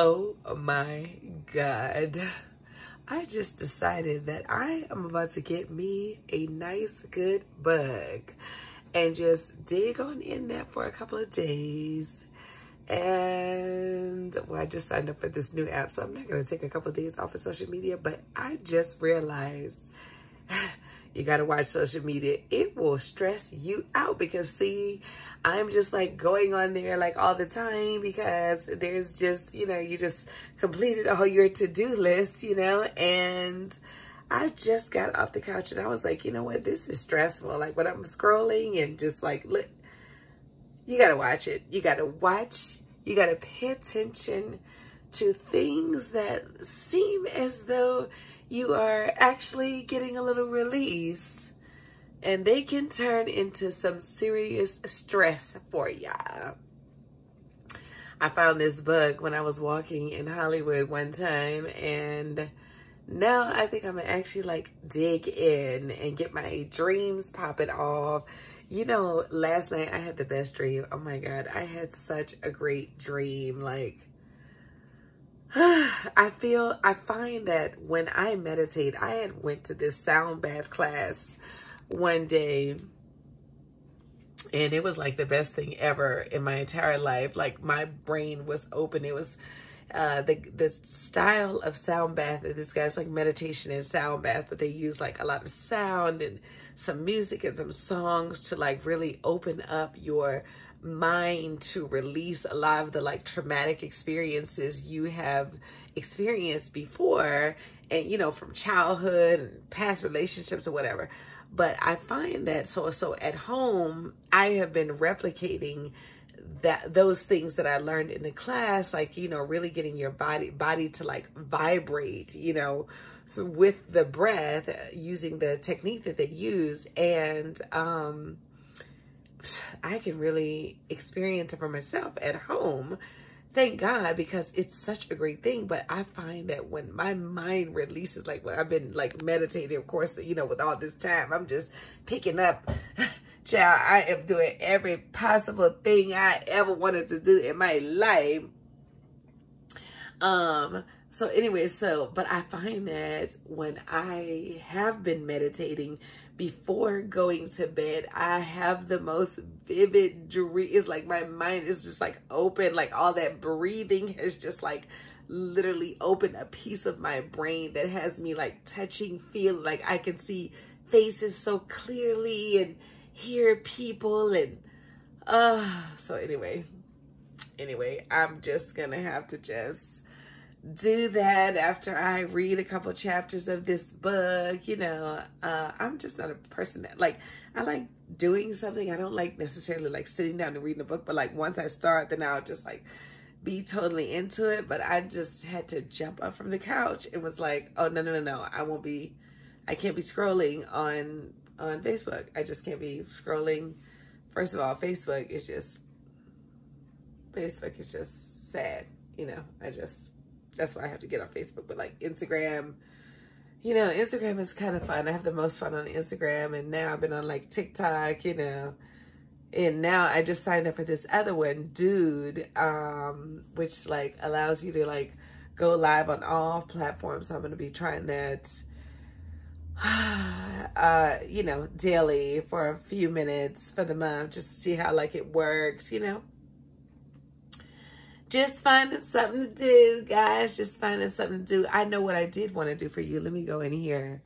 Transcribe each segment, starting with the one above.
Oh my God. I just decided that I am about to get me a nice, good bug and just dig on in there for a couple of days. And well, I just signed up for this new app, so I'm not to take a couple of days off of social media, but I just realized you got to watch social media. It will stress you out because see, I'm just like going on there like all the time because there's just, you know, you just completed all your to-do list, you know, and I just got off the couch and I was like, you know what, this is stressful. Like when I'm scrolling and just like, look, you got to watch it. You got to watch, you got to pay attention to things that seem as though you are actually getting a little release and they can turn into some serious stress for y'all. I found this book when I was walking in Hollywood one time and now I think I'm gonna actually like dig in and get my dreams popping off. You know, last night I had the best dream. Oh my God, I had such a great dream. Like, I feel, I find that when I meditate, I had went to this sound bath class one day and it was like the best thing ever in my entire life. Like my brain was open. It was uh, the the style of sound bath. This guy's like meditation and sound bath, but they use like a lot of sound and some music and some songs to like really open up your mind to release a lot of the like traumatic experiences you have experienced before and you know from childhood and past relationships or whatever but I find that so so at home, I have been replicating that those things that I learned in the class, like, you know, really getting your body body to like vibrate, you know, so with the breath using the technique that they use. And um I can really experience it for myself at home thank God because it's such a great thing. But I find that when my mind releases, like when I've been like meditating, of course, you know, with all this time, I'm just picking up. Child, I am doing every possible thing I ever wanted to do in my life. Um, so anyway, so, but I find that when I have been meditating, before going to bed, I have the most vivid dream. It's like my mind is just like open, like all that breathing has just like literally opened a piece of my brain that has me like touching, feel like I can see faces so clearly and hear people and uh so anyway anyway i'm just gonna have to just do that after I read a couple chapters of this book. You know, uh, I'm just not a person that like, I like doing something. I don't like necessarily like sitting down and reading a book, but like once I start, then I'll just like be totally into it. But I just had to jump up from the couch. It was like, oh, no, no, no, no. I won't be, I can't be scrolling on, on Facebook. I just can't be scrolling. First of all, Facebook is just, Facebook is just sad. You know, I just, that's why I have to get on Facebook. But like Instagram, you know, Instagram is kind of fun. I have the most fun on Instagram. And now I've been on like TikTok, you know. And now I just signed up for this other one, Dude, um, which like allows you to like go live on all platforms. So I'm going to be trying that, uh, you know, daily for a few minutes for the month, just to see how like it works, you know just finding something to do, guys. Just finding something to do. I know what I did want to do for you. Let me go in here.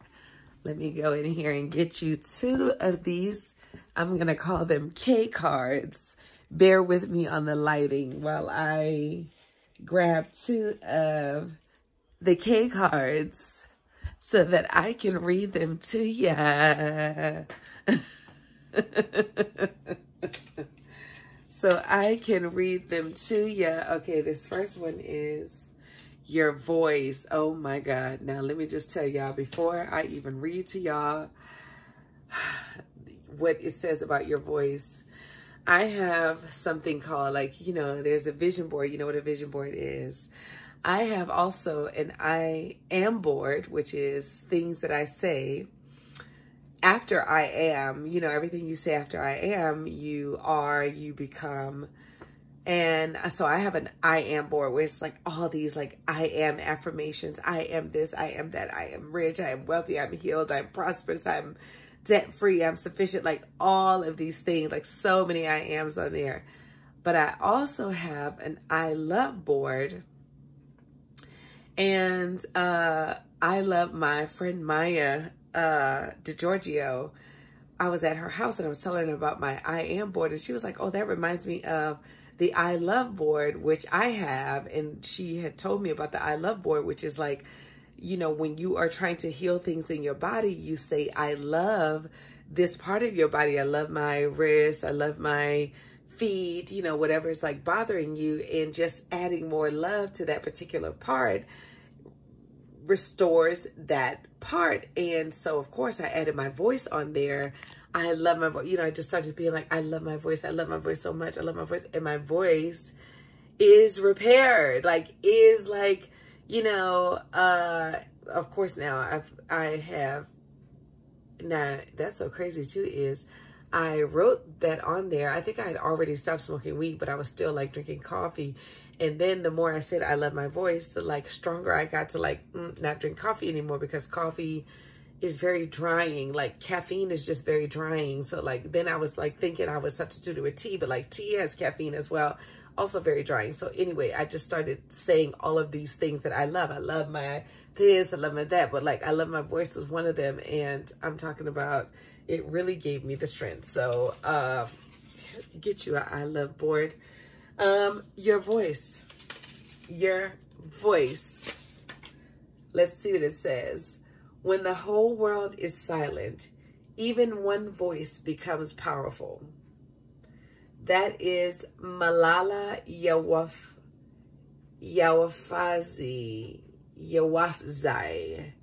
Let me go in here and get you two of these. I'm going to call them K cards. Bear with me on the lighting while I grab two of the K cards so that I can read them to ya. So I can read them to you. Okay, this first one is your voice. Oh my God. Now let me just tell y'all before I even read to y'all what it says about your voice. I have something called like, you know, there's a vision board. You know what a vision board is. I have also an I am board, which is things that I say after I am, you know, everything you say after I am, you are, you become, And so I have an I am board where it's like all these like I am affirmations. I am this, I am that, I am rich, I am wealthy, I'm healed, I'm prosperous, I'm debt free, I'm sufficient, like all of these things, like so many I ams on there. But I also have an I love board. And uh, I love my friend Maya uh, DeGiorgio. I was at her house and I was telling her about my I am board. And she was like, oh, that reminds me of the I love board, which I have. And she had told me about the I love board, which is like, you know, when you are trying to heal things in your body, you say, I love this part of your body. I love my wrist. I love my feet, you know, whatever is like bothering you. And just adding more love to that particular part restores that part. And so, of course, I added my voice on there. I love my voice. You know, I just started being like, I love my voice. I love my voice so much. I love my voice. And my voice is repaired. Like, is like, you know, uh, of course now I've, I have, now that's so crazy too is I wrote that on there. I think I had already stopped smoking weed, but I was still like drinking coffee. And then the more I said I love my voice, the like stronger I got to like mm, not drink coffee anymore because coffee is very drying. Like caffeine is just very drying. So like then I was like thinking I would substitute it with tea, but like tea has caffeine as well also very drying. So anyway, I just started saying all of these things that I love. I love my this, I love my that, but like I love my voice was one of them. And I'm talking about, it really gave me the strength. So uh, get you a I love board. Um, your voice, your voice. Let's see what it says. When the whole world is silent, even one voice becomes powerful. That is Malala Yawaf, Yawafazi, Yawafzai.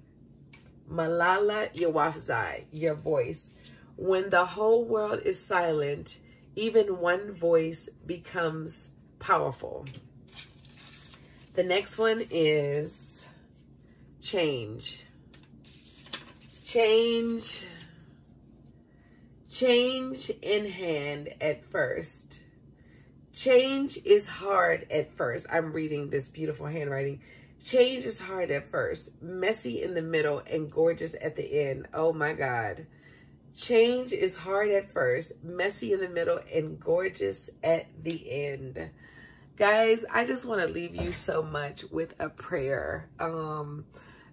Malala Yousafzai, your voice. When the whole world is silent, even one voice becomes powerful. The next one is change. Change change in hand at first. Change is hard at first. I'm reading this beautiful handwriting. Change is hard at first, messy in the middle, and gorgeous at the end. Oh my God. Change is hard at first, messy in the middle, and gorgeous at the end. Guys, I just want to leave you so much with a prayer um,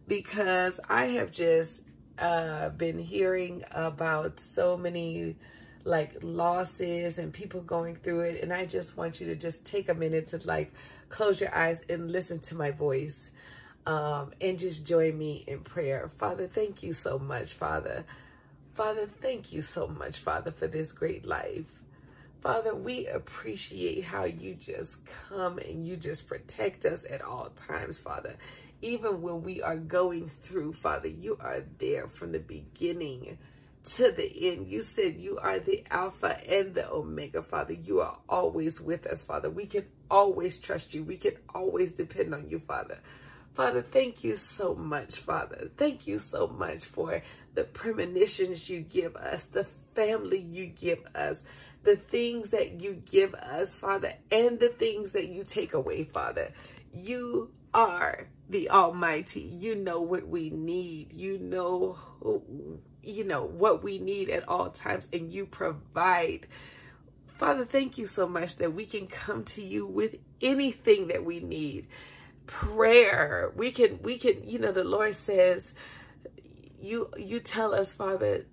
because I have just uh, been hearing about so many like losses and people going through it. And I just want you to just take a minute to like close your eyes and listen to my voice um, and just join me in prayer. Father, thank you so much, Father. Father, thank you so much, Father, for this great life. Father, we appreciate how you just come and you just protect us at all times, Father even when we are going through, Father, you are there from the beginning to the end. You said you are the Alpha and the Omega, Father. You are always with us, Father. We can always trust you. We can always depend on you, Father. Father, thank you so much, Father. Thank you so much for the premonitions you give us, the family you give us, the things that you give us, Father, and the things that you take away, Father. You are the Almighty. You know what we need. You know, you know what we need at all times, and you provide. Father, thank you so much that we can come to you with anything that we need. Prayer. We can, we can, you know, the Lord says, you, you tell us, Father,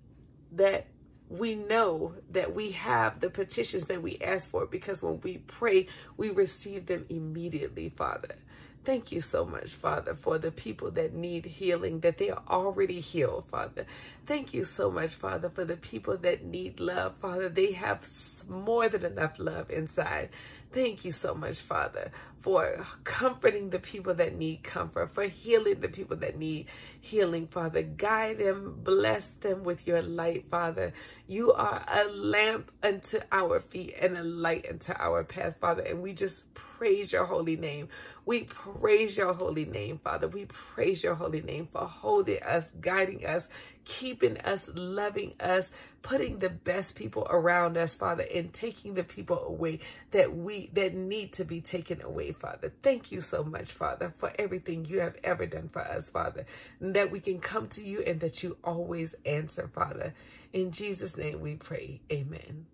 that we know that we have the petitions that we ask for because when we pray, we receive them immediately, Father. Thank you so much, Father, for the people that need healing, that they are already healed, Father. Thank you so much, Father, for the people that need love, Father. They have more than enough love inside. Thank you so much, Father, for comforting the people that need comfort, for healing the people that need healing, Father. Guide them, bless them with your light, Father. You are a lamp unto our feet and a light unto our path, Father. And we just praise your holy name. We praise your holy name, Father. We praise your holy name for holding us, guiding us, keeping us, loving us, putting the best people around us, Father, and taking the people away that we that need to be taken away, Father. Thank you so much, Father, for everything you have ever done for us, Father, that we can come to you and that you always answer, Father. In Jesus' name we pray. Amen.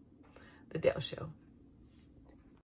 The Del Show.